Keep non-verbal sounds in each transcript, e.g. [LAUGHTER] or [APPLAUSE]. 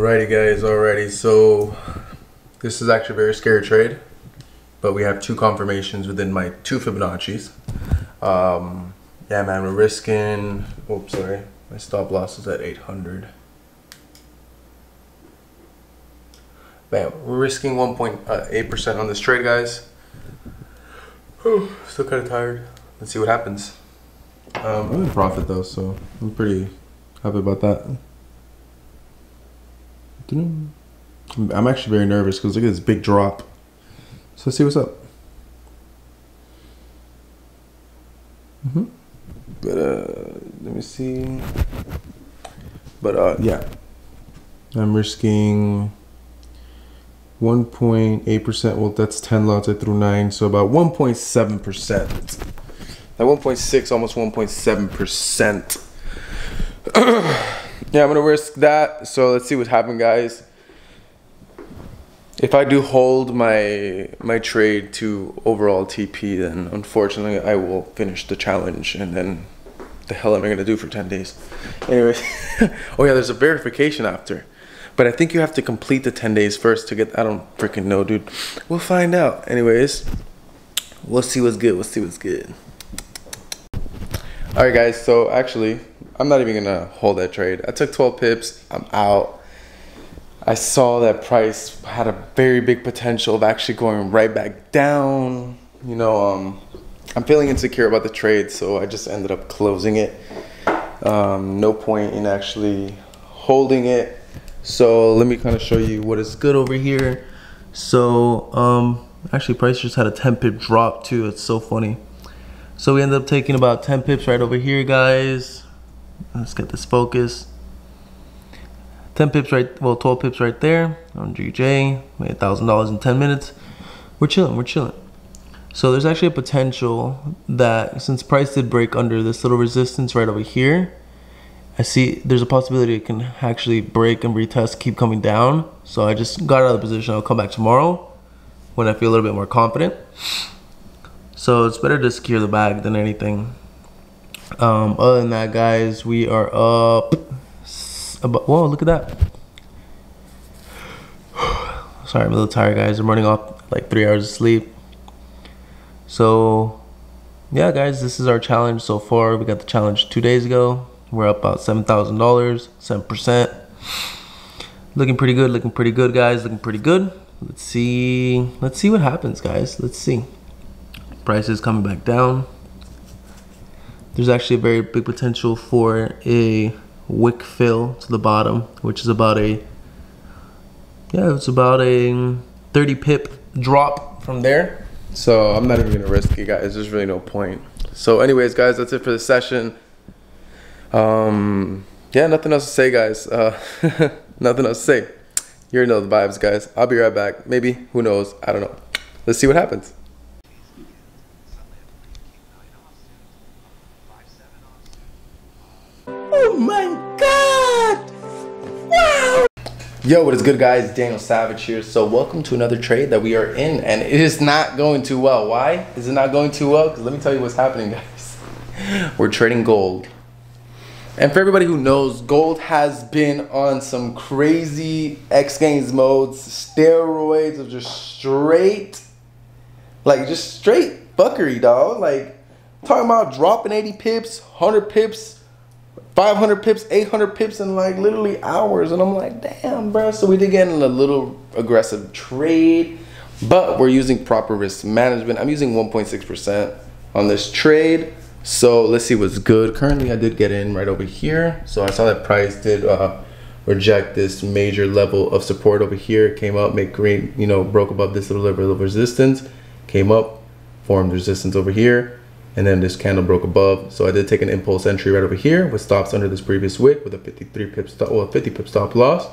Alrighty guys, alrighty. So this is actually a very scary trade, but we have two confirmations within my two Fibonacci's. Um, yeah man, we're risking, oops sorry, my stop loss is at 800. Man, we're risking 1.8% uh, on this trade guys. Still kind of tired. Let's see what happens. Um, I'm in profit though, so I'm pretty happy about that. I'm actually very nervous because look at this big drop. So let's see what's up. Mm -hmm. But uh, let me see. But uh, yeah, I'm risking 1.8%. Well, that's 10 lots. I threw nine, so about 1.7%. At 1.6, almost 1.7%. [CLEARS THROAT] yeah, I'm gonna risk that. So let's see what happens, guys. If I do hold my my trade to overall TP, then unfortunately I will finish the challenge, and then the hell am I gonna do for 10 days? Anyways, [LAUGHS] oh yeah, there's a verification after. But I think you have to complete the 10 days first to get, I don't freaking know, dude. We'll find out. Anyways, we'll see what's good. We'll see what's good. All right, guys. So actually, I'm not even gonna hold that trade. I took 12 pips. I'm out. I saw that price had a very big potential of actually going right back down. You know, um, I'm feeling insecure about the trade, so I just ended up closing it. Um, no point in actually holding it. So let me kind of show you what is good over here. So um, actually price just had a 10 pip drop too. It's so funny. So we ended up taking about 10 pips right over here, guys. Let's get this focus. 10 pips right, well, 12 pips right there on GJ. Made $1,000 in 10 minutes. We're chilling, we're chilling. So there's actually a potential that since price did break under this little resistance right over here, I see there's a possibility it can actually break and retest, keep coming down. So I just got out of the position. I'll come back tomorrow when I feel a little bit more confident. So it's better to secure the bag than anything. Um, other than that, guys, we are up. About, whoa, look at that. [SIGHS] Sorry, I'm a little tired, guys. I'm running off like three hours of sleep. So, yeah, guys, this is our challenge so far. We got the challenge two days ago. We're up about $7,000, 7%. Looking pretty good, looking pretty good, guys. Looking pretty good. Let's see. Let's see what happens, guys. Let's see. Prices coming back down. There's actually a very big potential for a wick fill to the bottom, which is about a yeah, it's about a 30 pip drop from there. So I'm not even gonna risk it, guys. There's really no point. So, anyways, guys, that's it for the session. Um, yeah, nothing else to say, guys. Uh, [LAUGHS] nothing else to say. You already know the vibes, guys. I'll be right back. Maybe. Who knows? I don't know. Let's see what happens. Yo, what is good, guys? Daniel Savage here. So, welcome to another trade that we are in, and it is not going too well. Why is it not going too well? Because let me tell you what's happening, [LAUGHS] guys. We're trading gold. And for everybody who knows, Gold has been on some crazy X Games modes, steroids of just straight, like just straight fuckery, dog. Like talking about dropping 80 pips, 100 pips, 500 pips, 800 pips in like literally hours. And I'm like, damn, bro. So we did get in a little aggressive trade, but we're using proper risk management. I'm using 1.6% on this trade. So let's see what's good. Currently, I did get in right over here. So I saw that price did uh, reject this major level of support over here. It came up, make green, you know, broke above this little level of resistance, came up, formed resistance over here, and then this candle broke above. So I did take an impulse entry right over here with stops under this previous wick with a 53 pip stop, well, 50 pip stop loss.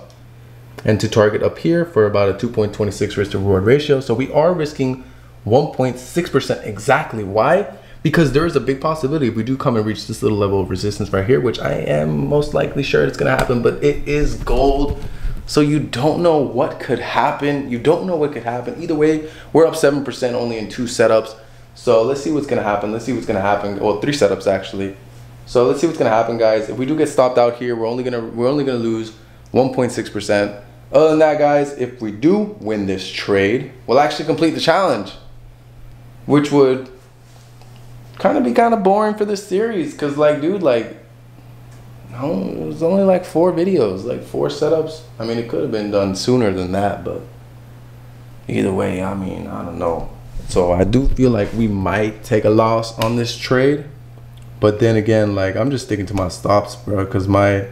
And to target up here for about a 2.26 risk to reward ratio. So we are risking 1.6% exactly. Why? because there is a big possibility if we do come and reach this little level of resistance right here, which I am most likely sure it's gonna happen, but it is gold. So you don't know what could happen. You don't know what could happen. Either way, we're up 7% only in two setups. So let's see what's gonna happen. Let's see what's gonna happen. Well, three setups actually. So let's see what's gonna happen, guys. If we do get stopped out here, we're only gonna we're only gonna lose 1.6%. Other than that, guys, if we do win this trade, we'll actually complete the challenge, which would kind of be kind of boring for this series. Cause like, dude, like, no, it was only like four videos, like four setups. I mean, it could have been done sooner than that, but either way, I mean, I don't know. So I do feel like we might take a loss on this trade. But then again, like I'm just sticking to my stops, bro, cause my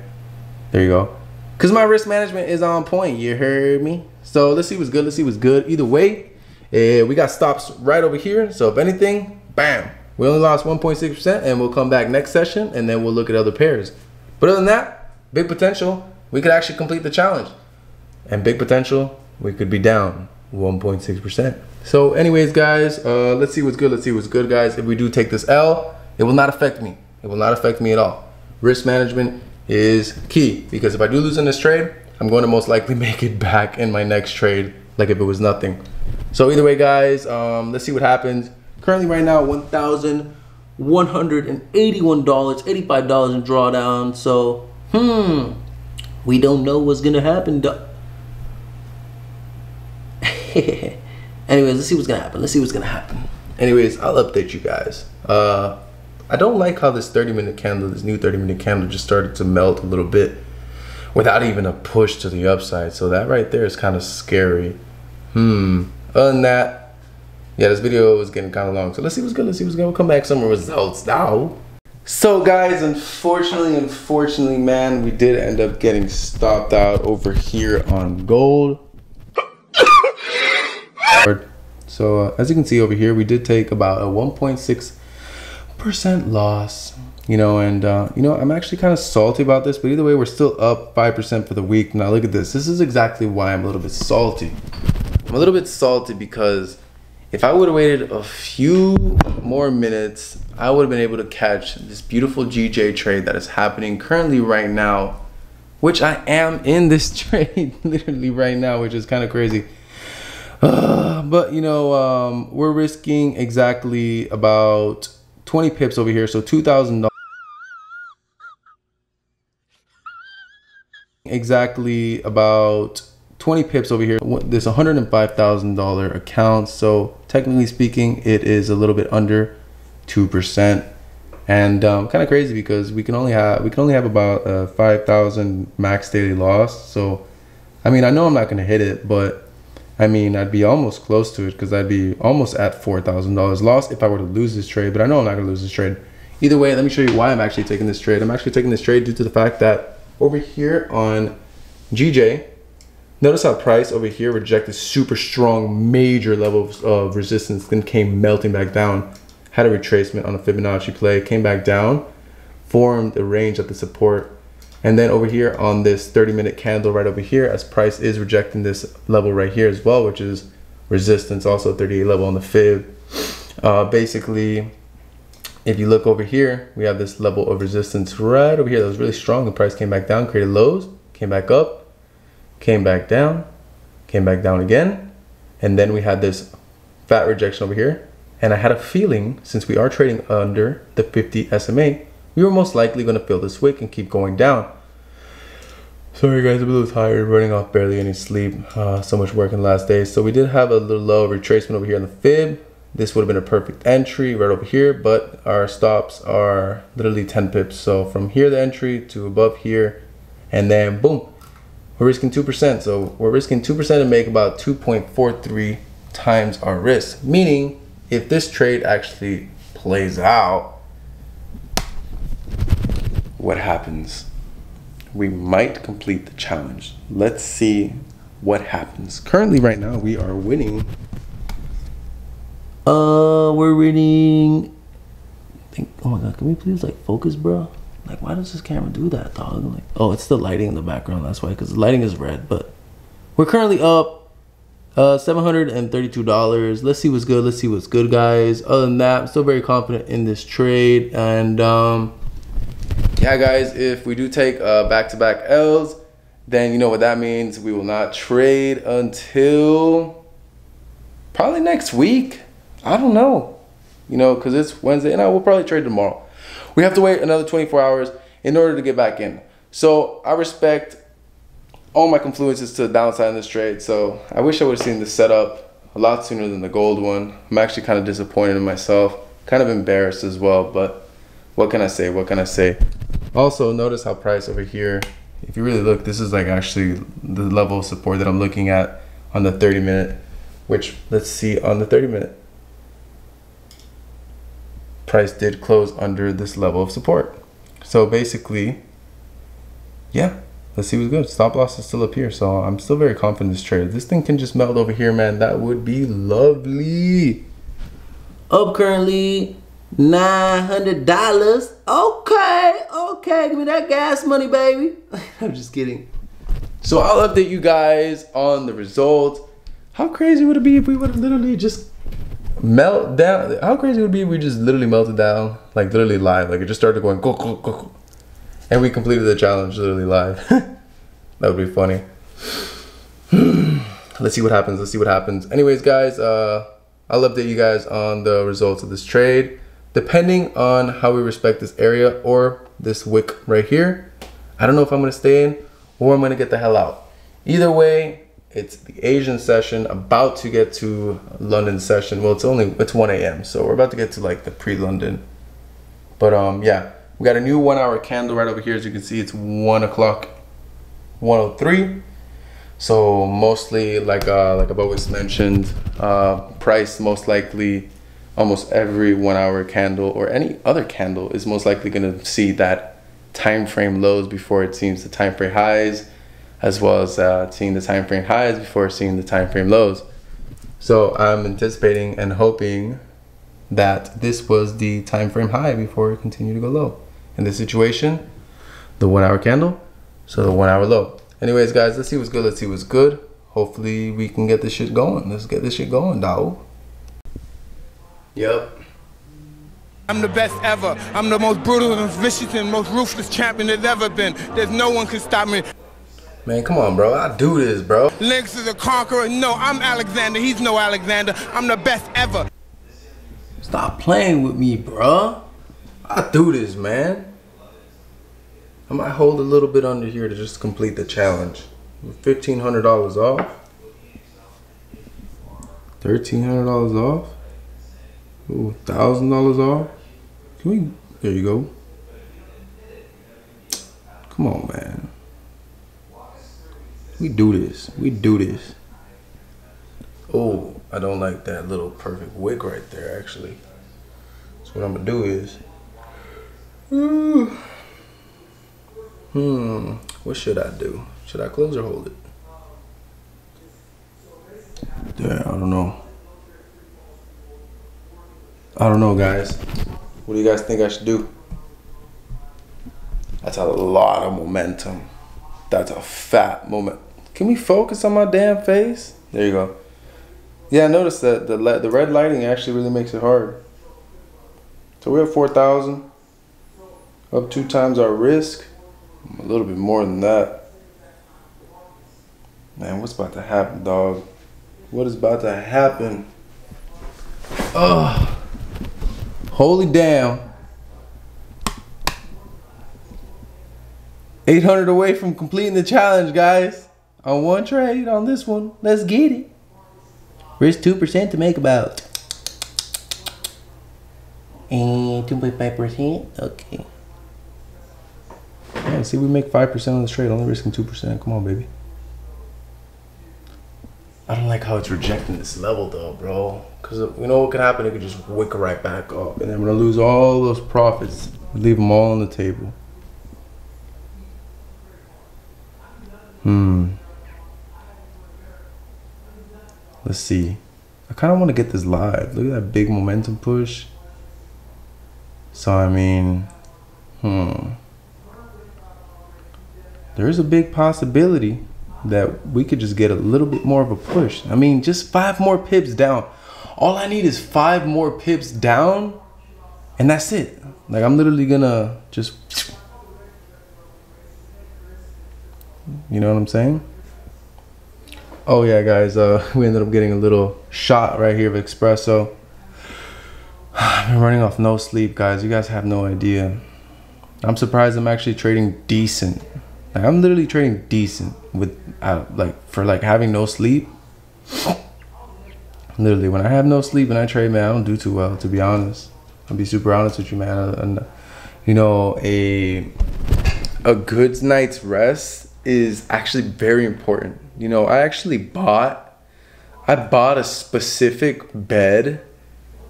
there you go. Cause my risk management is on point. You heard me? So let's see what's good. Let's see what's good. Either way, uh, we got stops right over here. So if anything, bam. We only lost 1.6% and we'll come back next session and then we'll look at other pairs. But other than that, big potential. We could actually complete the challenge. And big potential, we could be down 1.6%. So anyways, guys, uh, let's see what's good. Let's see what's good, guys. If we do take this L, it will not affect me. It will not affect me at all. Risk management is key because if I do lose in this trade, I'm going to most likely [LAUGHS] make it back in my next trade like if it was nothing. So either way, guys, um, let's see what happens. Currently right now, $1,181, $85 in drawdown. So, hmm, we don't know what's going to happen. [LAUGHS] Anyways, let's see what's gonna happen. Let's see what's gonna happen. Anyways, I'll update you guys. Uh, I don't like how this 30 minute candle, this new 30 minute candle just started to melt a little bit without even a push to the upside. So that right there is kind of scary. Hmm. Other than that, yeah, this video is getting kind of long. So let's see what's good. Let's see what's good. We'll come back some results now. So guys, unfortunately, unfortunately, man, we did end up getting stopped out over here on gold. So uh, as you can see over here, we did take about a 1.6% loss, you know, and uh, you know, I'm actually kind of salty about this, but either way, we're still up 5% for the week. Now look at this. This is exactly why I'm a little bit salty. I'm a little bit salty because if I would have waited a few more minutes, I would have been able to catch this beautiful GJ trade that is happening currently right now, which I am in this [LAUGHS] trade literally right now, which is kind of crazy. Uh, [SIGHS] but you know, um, we're risking exactly about 20 pips over here, so two thousand dollars. Exactly about 20 pips over here. This $105,000 account, so technically speaking, it is a little bit under two percent, and um, kind of crazy because we can only have we can only have about uh, 5,000 max daily loss. So, I mean, I know I'm not gonna hit it, but I mean, I'd be almost close to it because I'd be almost at $4,000 lost if I were to lose this trade, but I know I'm not going to lose this trade. Either way, let me show you why I'm actually taking this trade. I'm actually taking this trade due to the fact that over here on GJ, notice how price over here rejected super strong major levels of resistance, then came melting back down, had a retracement on a Fibonacci play, came back down, formed a range at the support, and then over here on this 30 minute candle right over here, as price is rejecting this level right here as well, which is resistance, also 38 level on the fib. Uh, basically, if you look over here, we have this level of resistance right over here that was really strong. The price came back down, created lows, came back up, came back down, came back down again. And then we had this fat rejection over here. And I had a feeling, since we are trading under the 50 SMA, we were most likely going to fill this wick and keep going down. Sorry guys, I'm a little tired, running off barely any sleep. Uh, so much work in the last days. So we did have a little low retracement over here on the fib. This would have been a perfect entry right over here, but our stops are literally 10 pips. So from here, the entry to above here, and then boom, we're risking 2%. So we're risking 2% to make about 2.43 times our risk. Meaning if this trade actually plays out, what happens. We might complete the challenge. Let's see what happens. Currently, right now, we are winning. Uh, we're winning. Think, oh my god, can we please like focus, bro? Like, why does this camera do that, dog? Like, oh, it's the lighting in the background. That's why, because the lighting is red. But we're currently up uh, $732. Let's see what's good. Let's see what's good, guys. Other than that, I'm still very confident in this trade. And um, yeah, guys, if we do take uh, back-to-back L's, then you know what that means. We will not trade until probably next week. I don't know, you know, because it's Wednesday, and I will probably trade tomorrow. We have to wait another 24 hours in order to get back in. So I respect all my confluences to the downside in this trade. So I wish I would have seen this setup a lot sooner than the gold one. I'm actually kind of disappointed in myself, kind of embarrassed as well, but what can I say? What can I say? Also, notice how price over here, if you really look, this is like actually the level of support that I'm looking at on the 30 minute, which let's see on the 30 minute. Price did close under this level of support. So basically, yeah, let's see what's good. Stop loss is still up here, so I'm still very confident this trade. This thing can just melt over here, man. That would be lovely. Up currently nine hundred dollars. Okay, okay, give me that gas money, baby. [LAUGHS] I'm just kidding. So I'll update you guys on the results. How crazy would it be if we would have literally just melt down? How crazy would it be if we just literally melted down, like literally live, like it just started going go go go, go. and we completed the challenge literally live. [LAUGHS] that would be funny. [SIGHS] Let's see what happens. Let's see what happens. Anyways, guys, uh, I'll update you guys on the results of this trade. Depending on how we respect this area or this wick right here, I don't know if I'm gonna stay in or I'm gonna get the hell out. Either way, it's the Asian session about to get to London session. Well, it's only it's 1 a.m. So we're about to get to like the pre-London. But um, yeah, we got a new one-hour candle right over here. As you can see, it's one o'clock, 103. So mostly like uh, like I've always mentioned, uh, price most likely almost every one-hour candle or any other candle is most likely going to see that time frame lows before it sees the time frame highs as well as uh, seeing the time frame highs before seeing the time frame lows. So I'm anticipating and hoping that this was the time frame high before it continued to go low. In this situation, the one hour candle, so the one hour low. Anyways, guys, let's see what's good. Let's see what's good. Hopefully we can get this shit going. Let's get this shit going, dog. Yep. I'm the best ever. I'm the most brutal and vicious and most ruthless champion there's ever been. There's no one can stop me. Man, come on, bro. I do this, bro. Lennox is a conqueror. No, I'm Alexander. He's no Alexander. I'm the best ever. Stop playing with me, bruh. I do this, man. I might hold a little bit under here to just complete the challenge. $1,500 off. $1,300 off. Ooh, $1,000 off. Can we? There you go. Come on, man. We do this. We do this. Oh, I don't like that little perfect wick right there, actually. So what I'm gonna do is, [SIGHS] hmm, what should I do? Should I close or hold it? Yeah, I don't know. I don't know, guys. What do you guys think I should do? That's a lot of momentum. That's a fat moment. Can we focus on my damn face? There you go. Yeah, notice that the the red lighting actually really makes it hard. So we're at 4,000. Up two times our risk. A little bit more than that. Man, what's about to happen, dog? What is about to happen? Oh. Holy damn. 800 away from completing the challenge, guys. On one trade on this one. Let's get it. Risk 2% to make about. And 2.5%. Okay. Yeah, see, we make 5% on this trade, only risking 2%. Come on, baby. I don't like how it's rejecting this level though, bro. Cause you know what could happen? It could just wick right back up, and I'm gonna lose all those profits. Leave them all on the table. Hmm. Let's see. I kind of want to get this live. Look at that big momentum push. So I mean, hmm. There is a big possibility that we could just get a little bit more of a push. I mean, just five more pips down. All I need is five more pips down, and that's it. Like I'm literally gonna just, you know what I'm saying? Oh yeah, guys, uh, [LAUGHS] we ended up getting a little shot right here of espresso. [SIGHS] I've been running off no sleep, guys. You guys have no idea. I'm surprised I'm actually trading decent Like I'm literally trading decent with uh, like for like having no sleep. Literally, when I have no sleep and I trade, man, I don't do too well. To be honest, I'll be super honest with you, man. And you know, a a good night's rest is actually very important. You know, I actually bought I bought a specific bed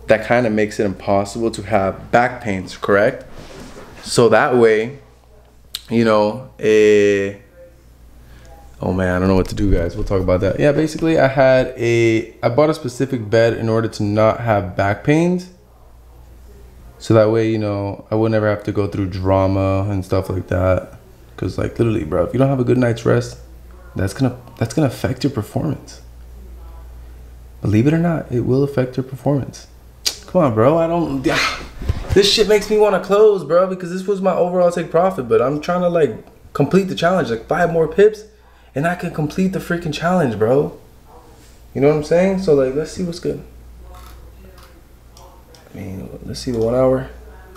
that kind of makes it impossible to have back pains, correct? So that way, you know, a oh man, I don't know what to do, guys. We'll talk about that. Yeah, basically, I had a I bought a specific bed in order to not have back pains. So that way, you know, I would never have to go through drama and stuff like that. Cause like literally, bro, if you don't have a good night's rest, that's gonna that's gonna affect your performance. Believe it or not, it will affect your performance. Come on, bro. I don't. This shit makes me want to close, bro, because this was my overall take profit. But I'm trying to like complete the challenge, like five more pips, and I can complete the freaking challenge, bro. You know what I'm saying? So like, let's see what's good. I mean, let's see the one hour.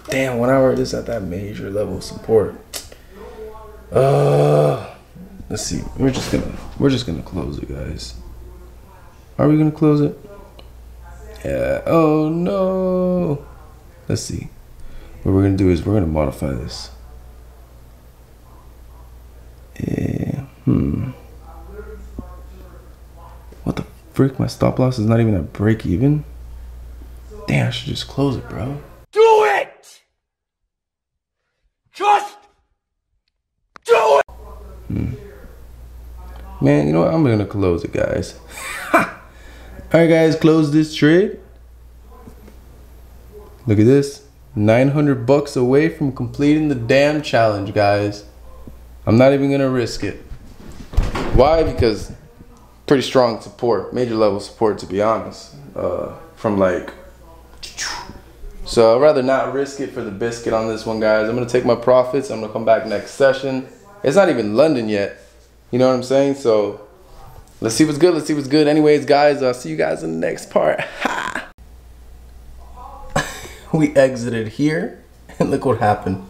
Damn, one hour is at that major level of support. Uh, let's see. We're just gonna we're just gonna close it, guys. Are we gonna close it? Yeah. Oh no. Let's see. What we're gonna do is we're gonna modify this. Yeah. Hmm. What the frick? My stop loss is not even at break even. Damn, I should just close it, bro. Do it! Just do it! Hmm. Man, you know what? I'm gonna close it, guys. [LAUGHS] Alright, guys, close this trade. Look at this 900 bucks away from completing the damn challenge, guys. I'm not even gonna risk it. Why? Because pretty strong support, major level support, to be honest. Uh, from like, so I'd rather not risk it for the biscuit on this one, guys. I'm gonna take my profits. I'm gonna come back next session. It's not even London yet. You know what I'm saying? So let's see what's good. Let's see what's good. Anyways, guys, I'll see you guys in the next part. Ha! [LAUGHS] we exited here, and look what happened.